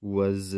was